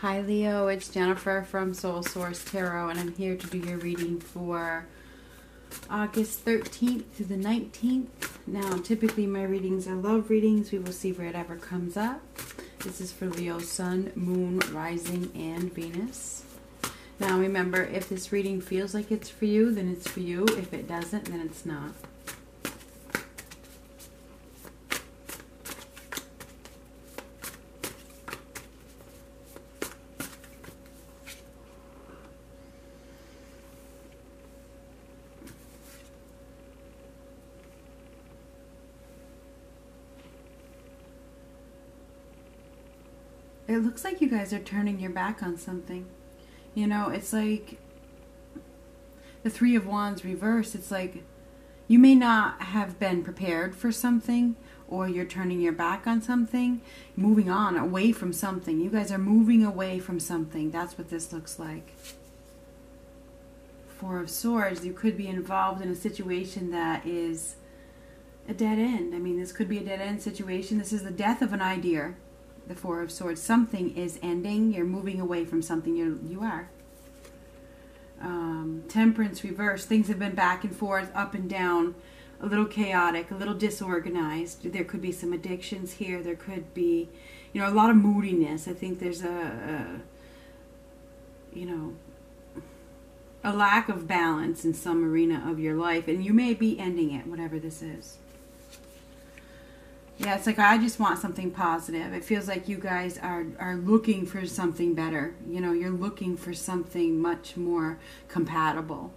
Hi Leo, it's Jennifer from Soul Source Tarot, and I'm here to do your reading for August 13th to the 19th. Now, typically my readings are love readings. We will see whatever comes up. This is for Leo, Sun, Moon, Rising, and Venus. Now, remember, if this reading feels like it's for you, then it's for you. If it doesn't, then it's not. It looks like you guys are turning your back on something. You know, it's like the Three of Wands reversed. It's like you may not have been prepared for something or you're turning your back on something, moving on away from something. You guys are moving away from something. That's what this looks like. Four of Swords, you could be involved in a situation that is a dead end. I mean, this could be a dead end situation. This is the death of an idea the Four of Swords. Something is ending. You're moving away from something. You you are. Um, temperance reverse. Things have been back and forth, up and down, a little chaotic, a little disorganized. There could be some addictions here. There could be, you know, a lot of moodiness. I think there's a, a you know, a lack of balance in some arena of your life, and you may be ending it, whatever this is. Yeah, it's like I just want something positive. It feels like you guys are are looking for something better. You know, you're looking for something much more compatible.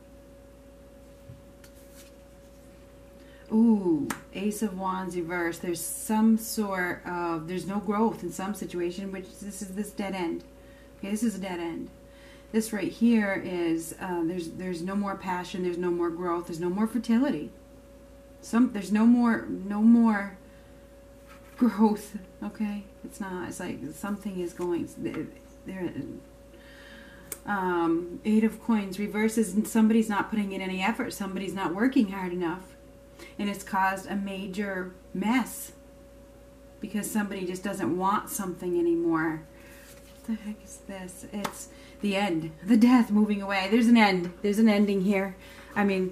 Ooh, Ace of Wands reverse. There's some sort of there's no growth in some situation, which this is this dead end. Okay, this is a dead end. This right here is uh, there's there's no more passion. There's no more growth. There's no more fertility. Some there's no more no more growth. Okay, it's not. It's like something is going there. Um, eight of coins reverses, and somebody's not putting in any effort. Somebody's not working hard enough, and it's caused a major mess because somebody just doesn't want something anymore. What the heck is this? It's the end, the death, moving away. There's an end. There's an ending here. I mean,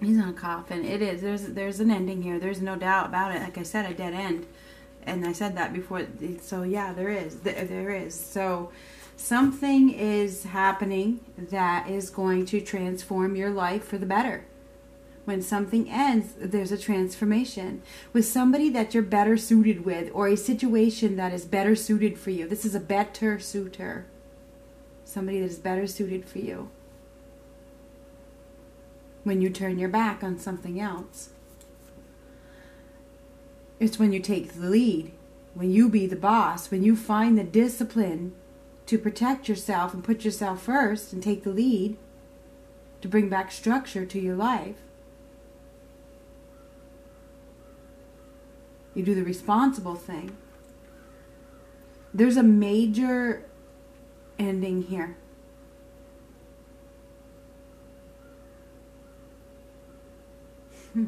He's on a coffin. It is. There's there's an ending here. There's no doubt about it. Like I said, a dead end. And I said that before. So yeah, there is. There is. So something is happening that is going to transform your life for the better. When something ends, there's a transformation with somebody that you're better suited with or a situation that is better suited for you. This is a better suitor. Somebody that is better suited for you when you turn your back on something else. It's when you take the lead, when you be the boss, when you find the discipline to protect yourself and put yourself first and take the lead to bring back structure to your life. You do the responsible thing. There's a major ending here. Hmm.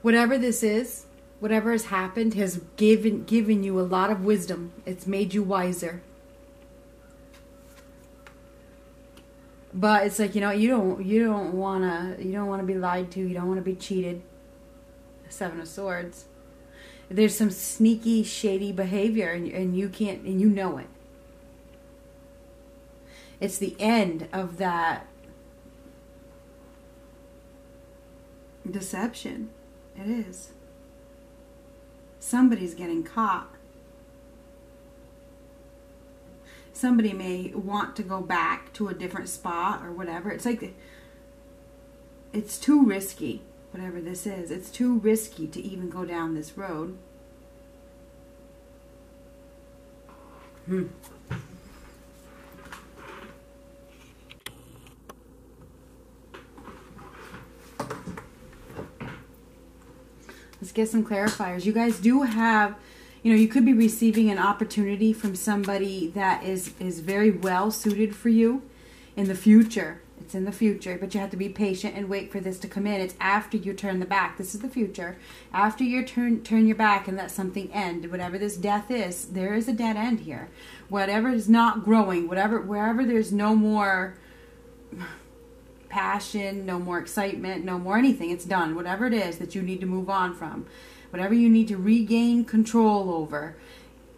whatever this is, whatever has happened has given given you a lot of wisdom. It's made you wiser. But it's like, you know, you don't you don't wanna you don't wanna be lied to, you don't wanna be cheated. Seven of Swords. There's some sneaky, shady behavior and, and you can't and you know it. It's the end of that deception. It is. Somebody's getting caught. Somebody may want to go back to a different spot or whatever. It's like it's too risky, whatever this is. It's too risky to even go down this road. Hmm. Let's get some clarifiers. You guys do have, you know, you could be receiving an opportunity from somebody that is is very well suited for you in the future. It's in the future, but you have to be patient and wait for this to come in. It's after you turn the back. This is the future. After you turn turn your back and let something end, whatever this death is, there is a dead end here. Whatever is not growing, whatever wherever there's no more passion, no more excitement, no more anything. It's done. Whatever it is that you need to move on from, whatever you need to regain control over,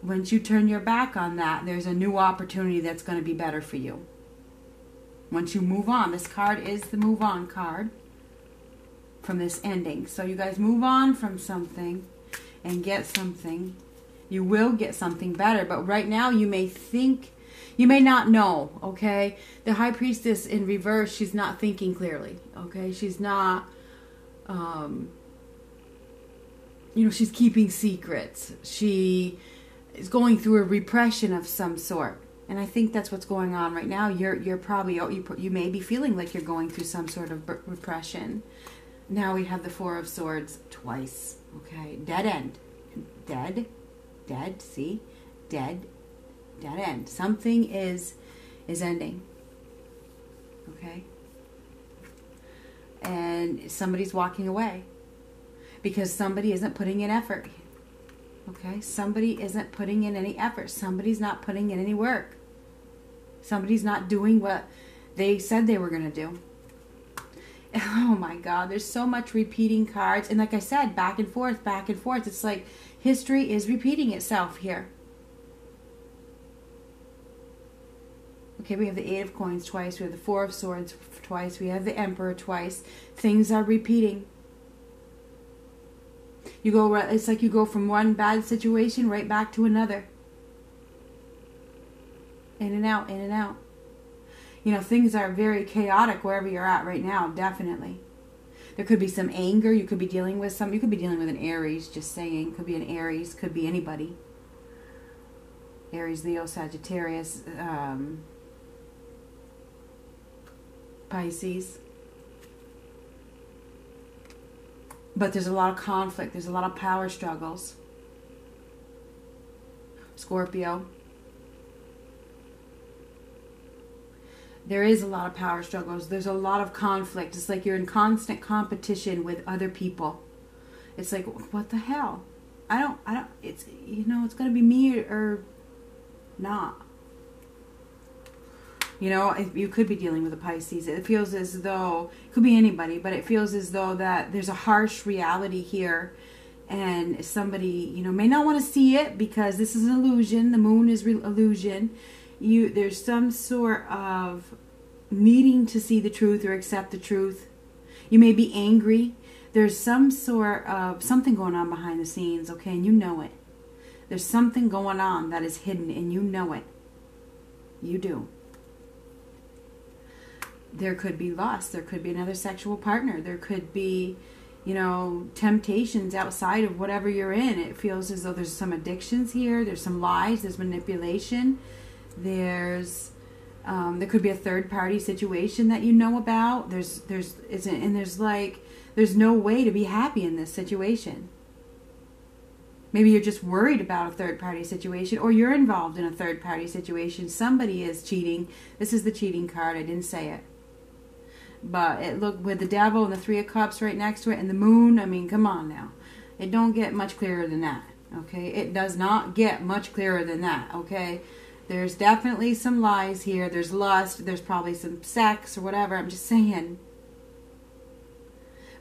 once you turn your back on that, there's a new opportunity that's going to be better for you. Once you move on, this card is the move on card from this ending. So you guys move on from something and get something. You will get something better, but right now you may think, you may not know, okay? The high priestess in reverse, she's not thinking clearly, okay? She's not, um, you know, she's keeping secrets. She is going through a repression of some sort and I think that's what's going on right now. You're you're probably oh, you you may be feeling like you're going through some sort of repression. Now we have the Four of Swords twice. Okay, dead end, dead, dead. See, dead, dead end. Something is is ending. Okay, and somebody's walking away because somebody isn't putting in effort. Okay, somebody isn't putting in any effort. Somebody's not putting in any work. Somebody's not doing what they said they were going to do. Oh my God, there's so much repeating cards. And like I said, back and forth, back and forth. It's like history is repeating itself here. Okay, we have the Eight of Coins twice. We have the Four of Swords twice. We have the Emperor twice. Things are repeating. You go. It's like you go from one bad situation right back to another in and out, in and out. You know, things are very chaotic wherever you're at right now, definitely. There could be some anger. You could be dealing with some. You could be dealing with an Aries, just saying. Could be an Aries. Could be anybody. Aries, Leo, Sagittarius, um, Pisces. But there's a lot of conflict. There's a lot of power struggles. Scorpio. there is a lot of power struggles. There's a lot of conflict. It's like you're in constant competition with other people. It's like, what the hell? I don't, I don't, it's, you know, it's going to be me or not. You know, you could be dealing with a Pisces. It feels as though, it could be anybody, but it feels as though that there's a harsh reality here and somebody, you know, may not want to see it because this is an illusion. The moon is illusion you there's some sort of needing to see the truth or accept the truth. You may be angry. There's some sort of something going on behind the scenes, okay, and you know it. There's something going on that is hidden and you know it. You do. There could be lust. There could be another sexual partner. There could be, you know, temptations outside of whatever you're in. It feels as though there's some addictions here. There's some lies. There's manipulation there's um, there could be a third party situation that you know about. There's there's isn't and there's like there's no way to be happy in this situation. Maybe you're just worried about a third party situation or you're involved in a third party situation. Somebody is cheating. This is the cheating card. I didn't say it. But it looked with the devil and the 3 of cups right next to it and the moon. I mean, come on now. It don't get much clearer than that. Okay? It does not get much clearer than that. Okay? There's definitely some lies here. There's lust. There's probably some sex or whatever. I'm just saying.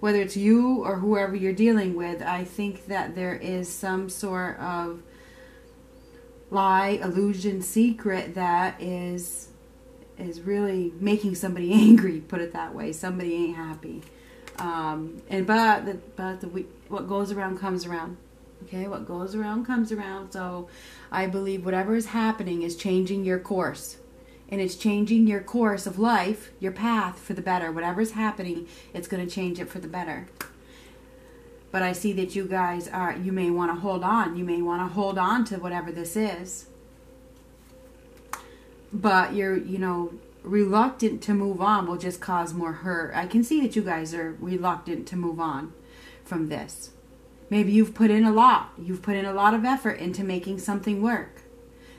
Whether it's you or whoever you're dealing with, I think that there is some sort of lie, illusion, secret that is is really making somebody angry. Put it that way. Somebody ain't happy. Um, and but the, but the what goes around comes around. Okay, what goes around comes around. So I believe whatever is happening is changing your course. And it's changing your course of life, your path for the better. Whatever is happening, it's going to change it for the better. But I see that you guys are, you may want to hold on. You may want to hold on to whatever this is. But you're, you know, reluctant to move on will just cause more hurt. I can see that you guys are reluctant to move on from this. Maybe you've put in a lot. You've put in a lot of effort into making something work.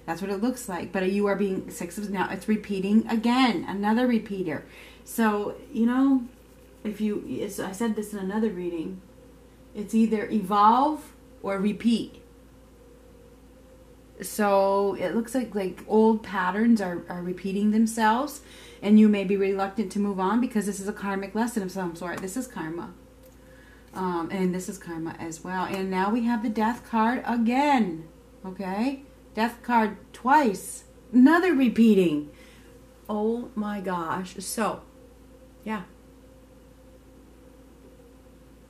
That's what it looks like. But you are being six of now. It's repeating again. Another repeater. So you know, if you, I said this in another reading. It's either evolve or repeat. So it looks like like old patterns are, are repeating themselves, and you may be reluctant to move on because this is a karmic lesson of some sort. This is karma. Um, and this is karma as well. And now we have the death card again. Okay? Death card twice. Another repeating. Oh my gosh. So, yeah.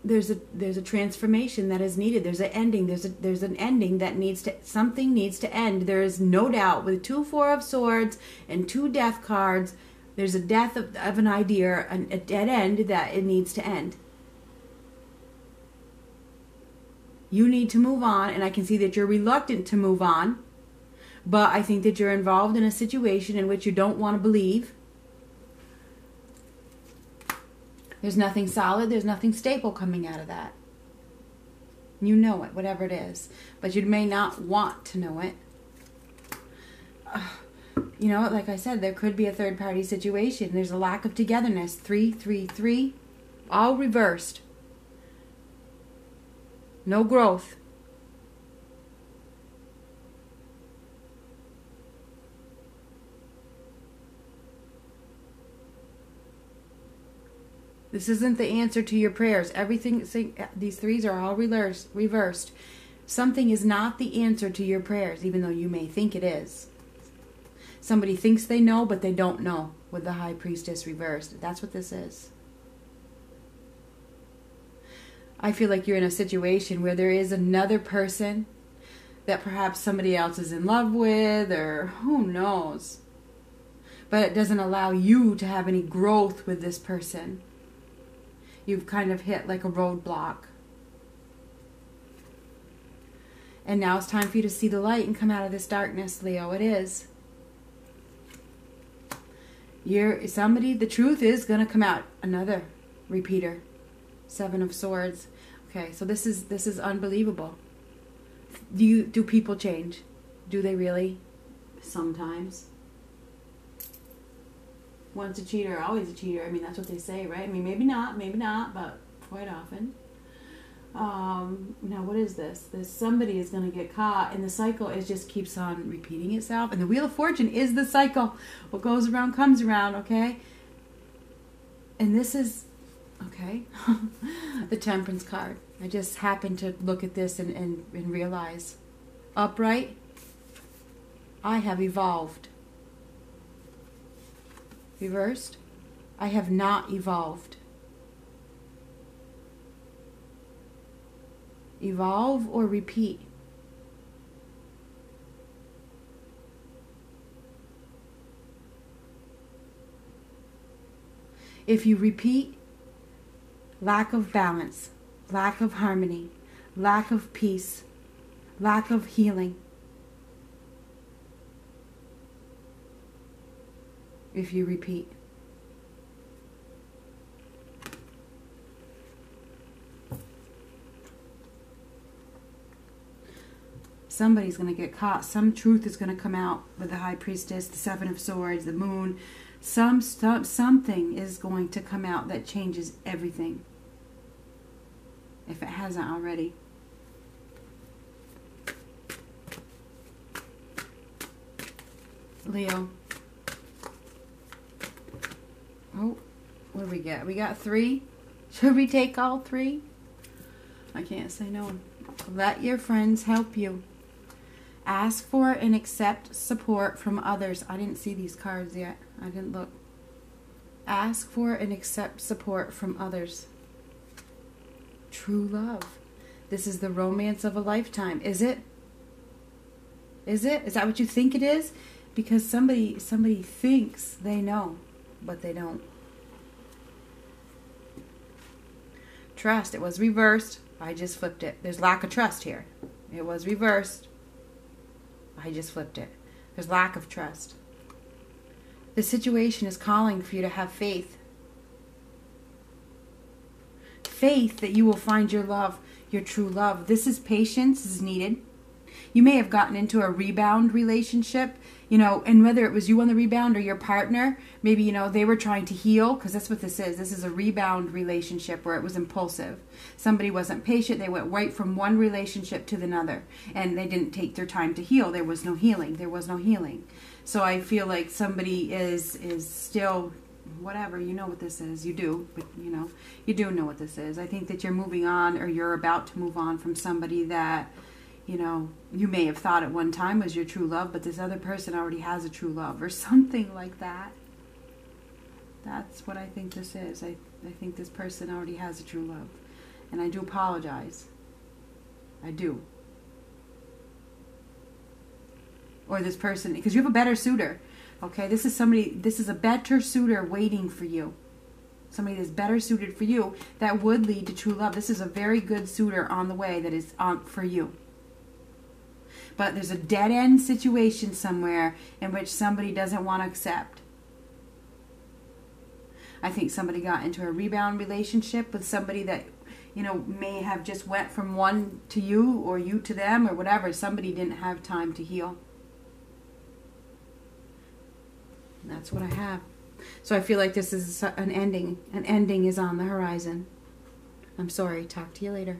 There's a there's a transformation that is needed. There's an ending. There's a there's an ending that needs to something needs to end. There is no doubt with two four of swords and two death cards. There's a death of, of an idea, a dead end that it needs to end. You need to move on, and I can see that you're reluctant to move on. But I think that you're involved in a situation in which you don't want to believe. There's nothing solid, there's nothing stable coming out of that. You know it, whatever it is. But you may not want to know it. you know, like I said, there could be a third party situation. There's a lack of togetherness. Three, three, three, all reversed. No growth. This isn't the answer to your prayers. Everything, these threes are all reversed. reversed. Something is not the answer to your prayers, even though you may think it is. Somebody thinks they know, but they don't know with the high priestess reversed. That's what this is. I feel like you're in a situation where there is another person that perhaps somebody else is in love with, or who knows. But it doesn't allow you to have any growth with this person. You've kind of hit like a roadblock. And now it's time for you to see the light and come out of this darkness, Leo. It is. You're somebody, the truth is going to come out. Another repeater. Seven of Swords. Okay, so this is this is unbelievable. Do you do people change? Do they really? Sometimes. Once a cheater, always a cheater. I mean, that's what they say, right? I mean, maybe not, maybe not, but quite often. Um, now, what is this? This somebody is going to get caught, and the cycle is just keeps on repeating itself. And the Wheel of Fortune is the cycle. What goes around comes around. Okay. And this is Okay. the temperance card. I just happened to look at this and, and, and realize upright, I have evolved. Reversed, I have not evolved. Evolve or repeat. If you repeat, lack of balance, lack of harmony, lack of peace, lack of healing. If you repeat. Somebody's going to get caught. Some truth is going to come out with the High Priestess, the Seven of Swords, the Moon. Some, some something is going to come out that changes everything if it hasn't already. Leo. Oh, what do we get? We got three. Should we take all three? I can't say no. Let your friends help you. Ask for and accept support from others. I didn't see these cards yet. I didn't look. Ask for and accept support from others true love. This is the romance of a lifetime. Is it? Is it? Is that what you think it is? Because somebody somebody thinks they know, but they don't. Trust. It was reversed. I just flipped it. There's lack of trust here. It was reversed. I just flipped it. There's lack of trust. The situation is calling for you to have faith faith that you will find your love, your true love. This is patience is needed. You may have gotten into a rebound relationship, you know, and whether it was you on the rebound or your partner, maybe, you know, they were trying to heal, because that's what this is. This is a rebound relationship where it was impulsive. Somebody wasn't patient. They went right from one relationship to another, and they didn't take their time to heal. There was no healing. There was no healing. So I feel like somebody is is still whatever you know what this is you do but you know you do know what this is i think that you're moving on or you're about to move on from somebody that you know, you may have thought at one time was your true love, but this other person already has a true love or something like that. That's what I think this is. I, I think this person already has a true love. And I do apologize. I do. Or this person, because you have a better suitor. Okay, this is somebody, this is a better suitor waiting for you. Somebody that's better suited for you that would lead to true love. This is a very good suitor on the way that is on for you but there's a dead end situation somewhere in which somebody doesn't want to accept. I think somebody got into a rebound relationship with somebody that you know may have just went from one to you or you to them or whatever. Somebody didn't have time to heal. And that's what I have. So I feel like this is an ending. An ending is on the horizon. I'm sorry. Talk to you later.